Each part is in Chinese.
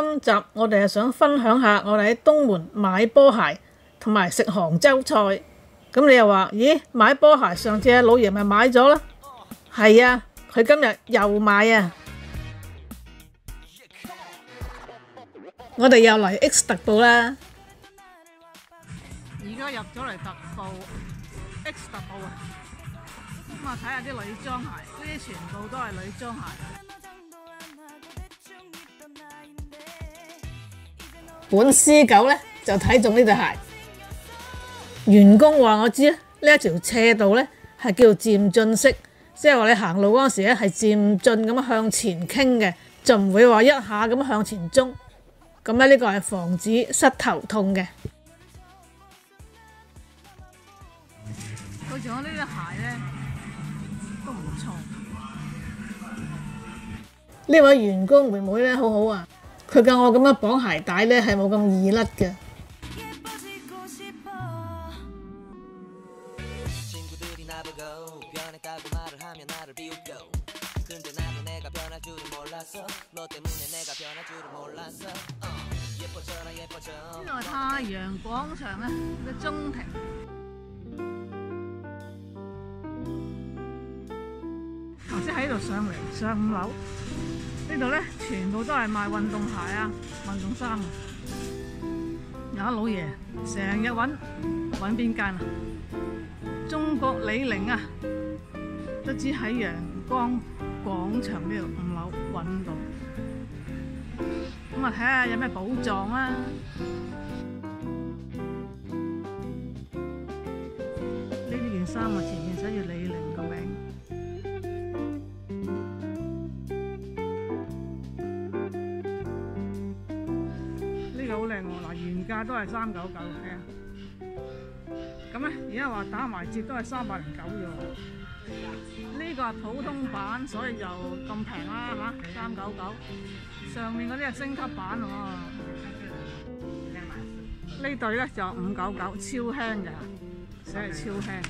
今集我哋係想分享下我哋喺東門買波鞋同埋食杭州菜。咁你又話，咦，買波鞋上次阿老爺咪買咗啦？係啊，佢今日又買啊！我哋又嚟 X 特步啦。而家入咗嚟特步 X 特步啊！咁啊，睇下啲女裝鞋，呢啲全部都係女裝鞋。本 C 九咧就睇中呢對鞋。員工話我知咧，呢一條斜道咧係叫做漸進式，即係話你行路嗰陣時咧係漸進咁向前傾嘅，就唔會話一下咁向前衝。咁咧呢個係防止膝頭痛嘅。佢仲有呢对鞋咧都唔錯。呢位員工妹妹咧好好啊，佢教我咁樣綁鞋帶咧，係冇咁易甩嘅。天外太陽廣場咧嘅中庭。頭先喺度上嚟，上五樓。呢度咧全部都係賣運動鞋啊、运动衫啊。有一老爺成日揾揾邊間啊？中國李寧啊，都只喺陽光廣場呢度五樓揾到。咁啊，睇下有咩寶藏啊！呢件衫啊，前面寫住李價都係三九九嘅，咁咧而家話打埋折都係三百零九啫喎。呢個係普通版，所以就咁平啦嚇，三九九。上面嗰啲係升級版喎。呢對咧就五九九，超輕嘅，寫係超輕。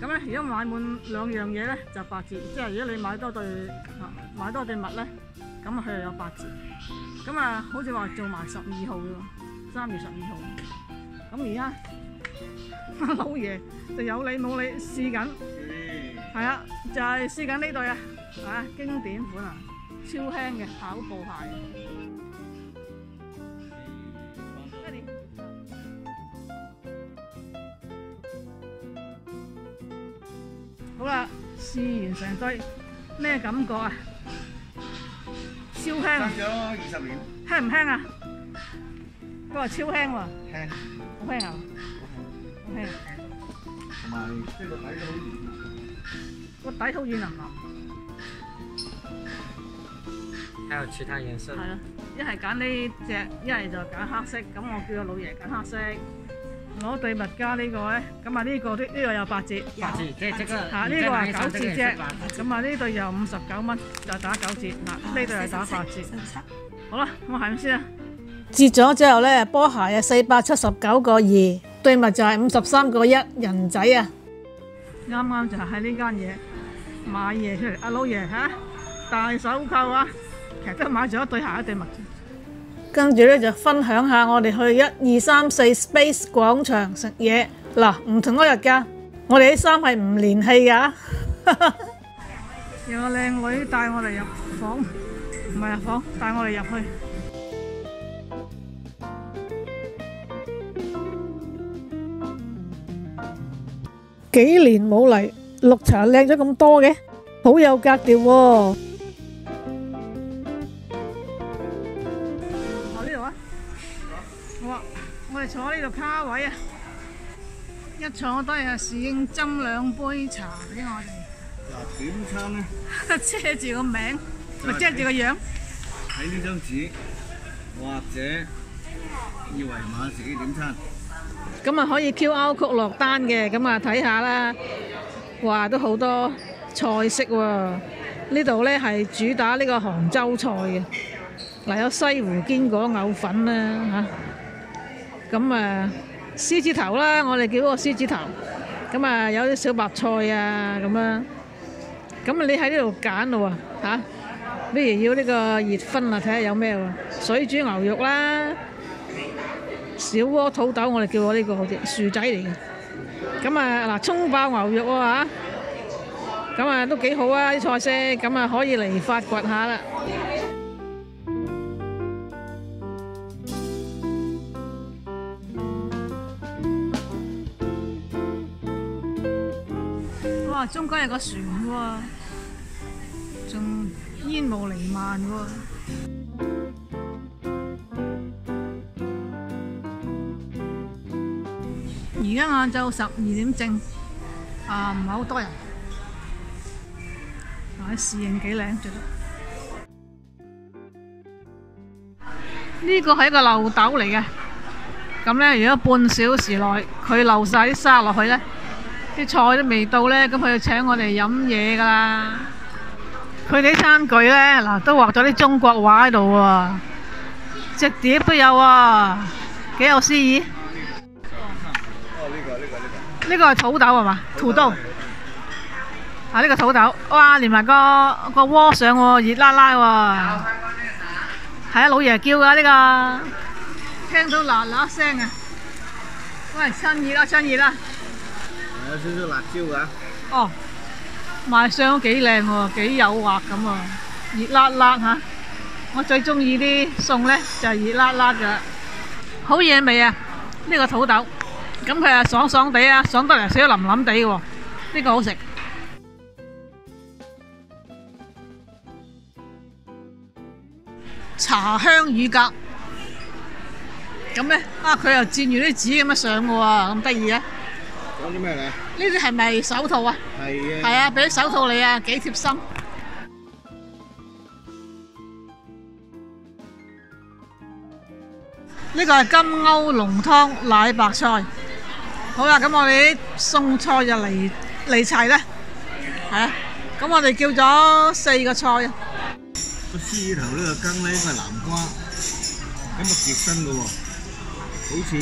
咁咧，如果買滿兩樣嘢咧就八折，即係如果你買多對啊買多對襪咧，咁啊佢又有八折。咁啊，好似話做埋十二號嘅喎，三月十二號。咁而家 老爺就有你冇你試緊，係啊，就係試緊呢對啊，啊經典款啊，超輕嘅跑步鞋。好啦，試完成堆，咩感覺啊？超輕啊！咗二十年，輕唔輕啊？佢話超輕喎，輕，好輕啊！好輕啊！同埋即係個底都好軟。個底好軟腍腍，還有其他顏色係。啊！一係揀呢只，一係就揀黑色。咁我叫個老爺揀黑色，攞對物加呢個咧。咁啊呢個呢呢個有八折，八折，即係即刻嚇呢個係九折啫。咁啊呢對又五十九蚊，就打九折。嗱呢對係打八折。好啦，咁我係咁先啦。折咗之後咧，波鞋啊四百七十九個二，對襪就係五十三個一，人仔啊！啱啱就係喺呢間嘢買嘢出嚟，阿老爺嚇大手購啊！其實都買咗一對鞋一對襪。跟住咧就分享下我哋去一二三四 Space 广場食嘢。嗱，唔同嗰日㗎，我哋啲衫係唔連戲㗎。有個靚女帶我哋入房，唔係入房，帶我哋入去。幾年冇嚟，綠茶靚咗咁多嘅，好有格調喎。坐呢度啊！好啊，我哋坐呢度卡位啊！一坐低啊，侍應斟兩杯茶俾我哋嗱，點餐咧？哋，遮住個名，咪遮住個樣。睇呢張紙或者二維碼自己點餐。咁啊可以 QR 曲落單嘅，咁啊睇下啦。哇，都好多菜式喎！呢度咧係主打呢個杭州菜嘅，嗱有西湖堅果藕粉啦嚇，咁啊獅子頭啦，我哋叫個獅子頭，咁啊有啲小白菜啊咁樣，咁你喺呢度揀咯喎嚇，不如要呢個熱葷啊，睇下有咩喎？水煮牛肉啦，小鍋土豆，我哋叫我呢個好似薯仔嚟嘅。咁啊嗱，葱爆牛肉喎嚇，咁啊都幾好啊啲菜式，咁啊可以嚟發掘下啦。哇！中間有個船喎，仲煙霧瀰漫喎。家晏晝十二點正，啊唔係好多人，啊啲侍應幾靚着得。呢個係一個漏斗嚟嘅，咁咧如果半小時內佢漏晒啲沙落去咧。啲菜都未到呢，咁佢就請我哋飲嘢噶啦。佢哋啲餐具呢，嗱都畫咗啲中國畫喺度喎，隻碟都有啊，幾有诗意。哦，呢個呢個呢個。呢個係土豆係嘛？土豆。啊，呢個土豆，哇，連埋個個鍋上喎，熱辣辣喎。係啊，老爺叫噶呢個，聽到嗱嗱聲啊！喂，趁熱啦，趁熱啦！有少少辣椒㗎。哦，賣相都幾靚喎，幾誘惑咁啊！熱辣辣嚇，我最中意啲餸呢就係熱辣辣嘅，好嘢味啊！呢個土豆，咁佢啊爽爽地啊，爽得嚟少少腍腍地嘅喎，呢個好食。茶香乳鴿，咁咧，啊佢又煎住啲紙咁樣上嘅喎，咁得意啊！講啲咩咧？呢啲係咪手套啊？係嘅。係啊，俾手套你啊，幾貼心。呢個係金歐濃湯奶白菜。好啦，咁我哋啲餸菜就嚟嚟齊啦。係啊，咁我哋叫咗四個菜啊。個獅子頭呢個羹咧應該係南瓜，咁啊結身嘅喎，好似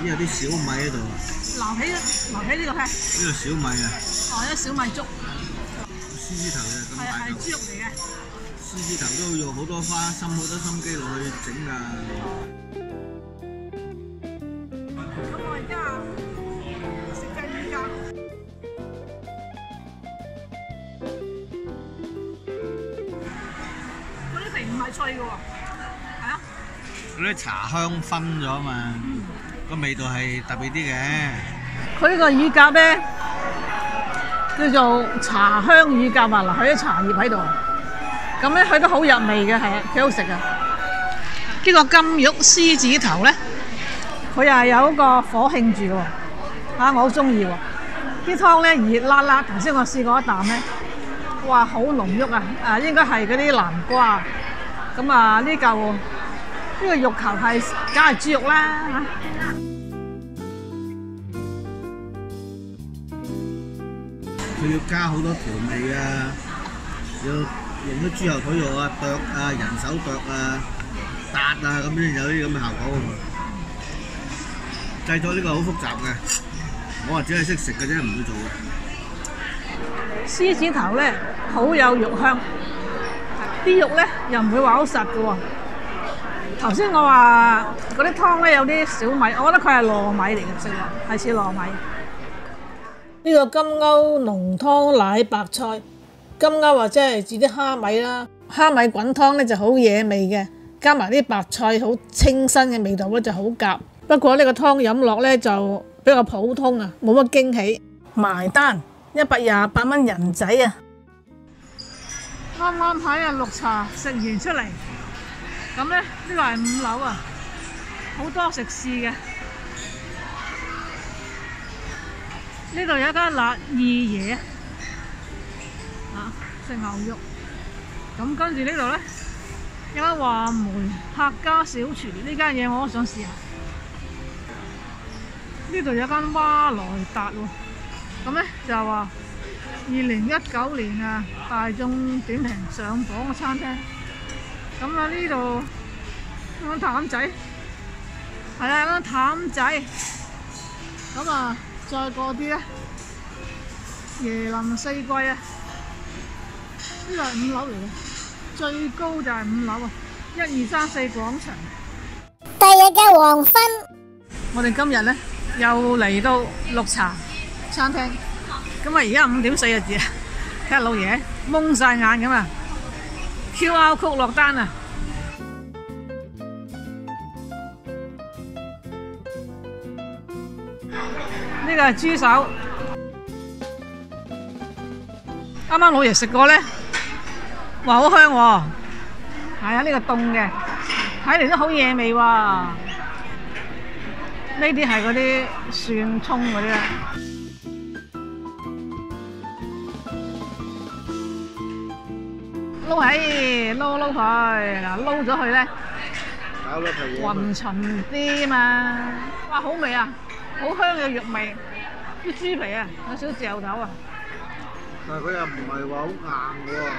呢有啲小米喺度啊。撈起留起呢個係，呢個小米啊，哦，一小米粥，獅子頭就咁大嚿，豬肉嚟嘅。獅子頭都要用好多花心、好多心機落去整㗎。嗰啲皮唔係脆嘅喎，係啊，嗰啲茶香分咗嘛，個味道係特別啲嘅。佢呢個乳鴿咧叫做茶香乳鴿啊！嗱，佢啲茶葉喺度，咁咧佢都好入味嘅，係啊，幾好食啊！呢個金玉獅子頭咧，佢又係有個火慶住喎，嚇我好中意喎！啲湯咧熱辣辣，頭先我試過一啖咧，哇好濃郁啊！啊應該係嗰啲南瓜，咁啊呢嚿呢個肉球係梗係豬肉啦嚇。佢要加好多調味啊，要用啲豬後腿肉啊、剁啊、人手剁啊、搭啊，咁先有啲咁嘅效果喎。製作呢個好複雜嘅，我話只係識食嘅啫，唔會做嘅。獅子頭咧好有肉香，啲肉咧又唔會話好實嘅喎。頭先我話嗰啲湯咧有啲小米，我覺得佢係糯米嚟嘅，食落係似糯米。呢個金歐濃湯奶白菜，金歐或者係指啲蝦米啦，蝦米滾湯咧就好野味嘅，加埋啲白菜好清新嘅味道咧就好夾。不過呢個湯飲落咧就比較普通啊，冇乜驚喜。埋單一百廿八蚊人仔啊！啱啱喺啊綠茶食完出嚟，咁咧呢個係五樓啊，好多食肆嘅。呢度有一間辣二爺啊，食牛肉。咁跟住呢度咧，有間話梅客家小廚，呢間嘢我都想試下。呢度有間蛙來達喎，咁咧就係話二零一九年啊大眾點評上榜嘅餐廳。咁啊呢度有間淡仔，係啊有間淡仔。咁啊再過啲咧，椰林四季啊，呢度係五樓嚟嘅，最高就係五樓啊！一二三四廣場。第日嘅黃昏，我哋今日咧又嚟到綠茶餐廳，咁啊而家五點四個字啊，睇下老爺蒙晒眼咁啊，QR code 落單啊！呢個係豬手，啱啱老爺食過咧，話好香喎，係啊，呢個凍嘅，睇嚟都好嘢味喎。呢啲係嗰啲蒜葱嗰啲啦。撈起，撈撈佢，嗱撈咗佢咧，搞咗佢嘢。勻循啲嘛。哇，好味啊，好香嘅肉味，啲豬皮啊，有少少嚼頭啊，但係佢又唔係話好硬嘅喎，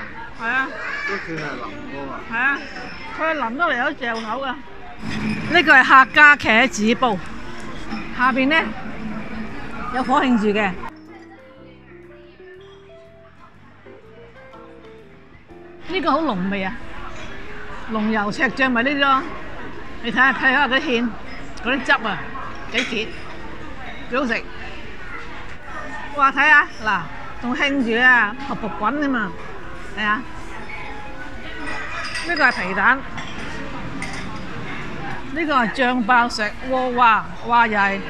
係啊。都算係腍嘅喎。係啊，佢淋得嚟有嚼頭噶。呢個係客家茄子煲，下邊咧有火慶住嘅。呢個好濃味啊，濃油赤醬咪呢啲咯。你睇下睇下嗰啲芡，嗰啲汁啊，幾甜，幾好食。哇！睇下嗱，仲興住啊，卜卜滾啊嘛，係啊。呢個係皮蛋，呢個係醬爆石鍋，哇哇又係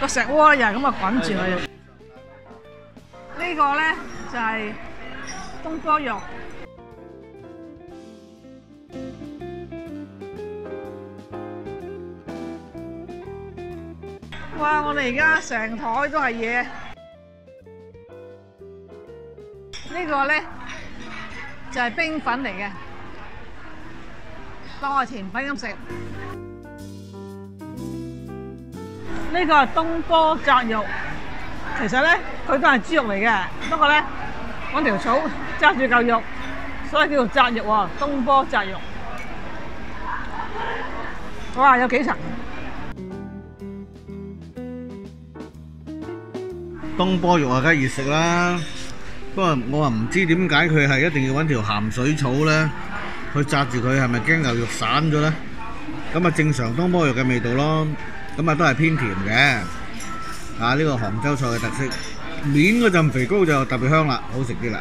個石鍋又係咁啊滾住佢。呢個咧就係東坡肉，哇！我哋而家成台都係嘢，呢個咧就係冰粉嚟嘅。當係甜品咁食。呢個係東坡窄肉，其實咧佢都係豬肉嚟嘅，不過咧揾條草揸住嚿肉，所以叫做窄肉喎。東坡窄肉，哇！有幾層？東坡肉啊，梗係熱食啦。不過我話唔知點解佢係一定要揾條鹹水草咧，去紮住佢，係咪驚牛肉散咗咧？咁啊，正常東坡肉嘅味道咯。咁啊，都係偏甜嘅。啊，呢個杭州菜嘅特色，面嗰陣肥膏就特別香啦，好食啲啦。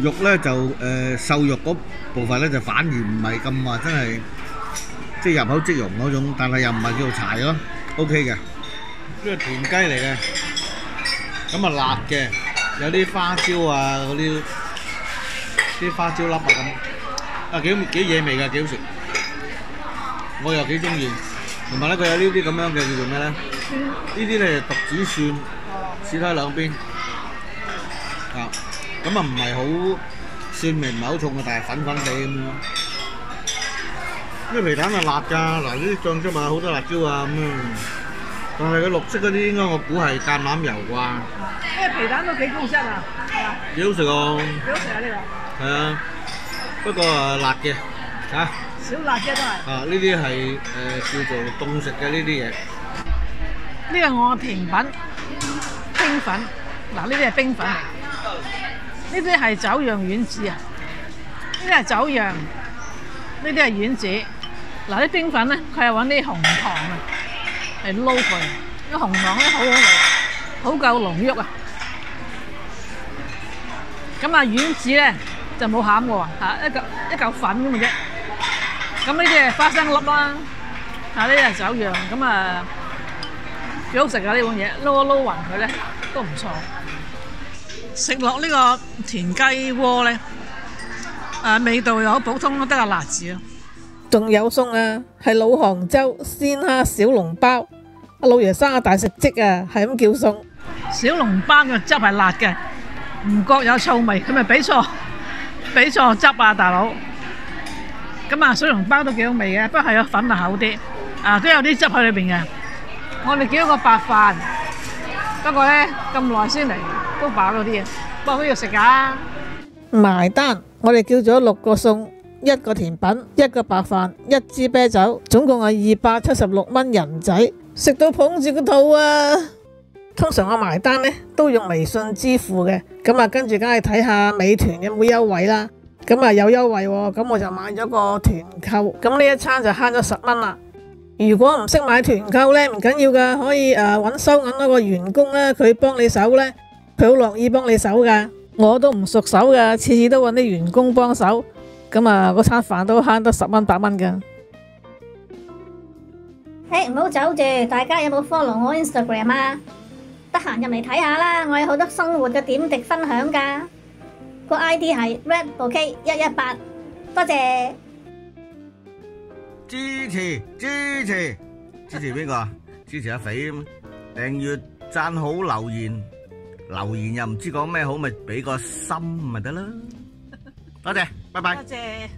肉咧就誒瘦肉嗰部分咧就反而唔係咁話真係即入口即溶嗰種，但係又唔係叫做柴咯，OK 嘅。呢個田雞嚟嘅。咁啊辣嘅，有啲花椒啊嗰啲啲花椒粒啊咁，啊幾幾野味㗎，幾好食。我又幾中意，同埋咧佢有呢啲咁樣嘅叫做咩咧？呢啲咧獨子蒜，切開兩邊，啊咁啊唔係好蒜味唔係好重嘅，但係粉粉地咁樣。呢皮蛋係辣㗎，嗱呢啲醬汁啊好多辣椒啊咁樣。但係佢綠色嗰啲應該我估係橄欖油啩，呢個皮蛋都幾高質啊？幾好食喎。幾好食啊呢個，係啊，不過誒辣嘅嚇，少辣啫都係。啊呢啲係誒叫做凍食嘅呢啲嘢。呢個我嘅甜品冰粉，嗱呢啲係冰粉嚟，呢啲係酒釀丸子啊，呢啲係酒釀，呢啲係丸子。嗱啲冰粉咧，佢係揾啲紅糖啊嚟撈佢，啲紅糖咧好好味，好夠濃郁啊。咁啊丸子咧就冇餡嘅喎，嚇一嚿一嚿粉咁嘅啫。咁呢啲係花生粒啦，啊呢啲係酒釀，咁啊幾好食啊！呢碗嘢撈一撈勻佢咧都唔錯。食落呢個田雞鍋咧，誒、味道又好普通，得個辣字咯。仲有餸啊，係老杭州鮮蝦小籠包。阿老爺生個大食積啊，係咁叫餸。小籠包嘅汁係辣嘅，唔覺有臭味，佢咪俾錯俾錯汁啊，大佬。咁啊，小籠包都幾好味嘅，不過係個粉啊厚啲，啊都有啲汁喺裏邊嘅。我哋叫一個白飯，不過咧咁耐先嚟，都飽咗啲嘢，不過都要食㗎。埋單，我哋叫咗六個餸，一個甜品，一個白飯，一支啤酒，總共係二百七十六蚊人仔，食到捧住個肚啊！通常我埋單呢都用微信支付嘅，咁啊跟住梗係睇下美團有冇優惠啦。咁啊有優惠喎，咁我就買咗個團購，咁呢一餐就慳咗十蚊啦。如果唔識買團購呢，唔緊要噶，可以誒揾收銀嗰個員工咧，佢幫你手呢，佢好樂意幫你手噶。我都唔熟手噶，次次都揾啲員工幫手，咁啊嗰餐飯都慳得十蚊八蚊噶。誒，唔好走住，大家有冇 follow 我 Instagram 啊？得閒入嚟睇下啦，我有好多生活嘅點滴分享㗎。個 ID 係 redbouquet 一一八，多謝。支持支持支持邊個啊？支持阿肥啊嘛！訂閱、讚好、留言，留言又唔知講咩好，咪俾個心咪得啦。多謝，拜拜。多謝。